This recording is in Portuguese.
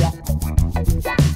Música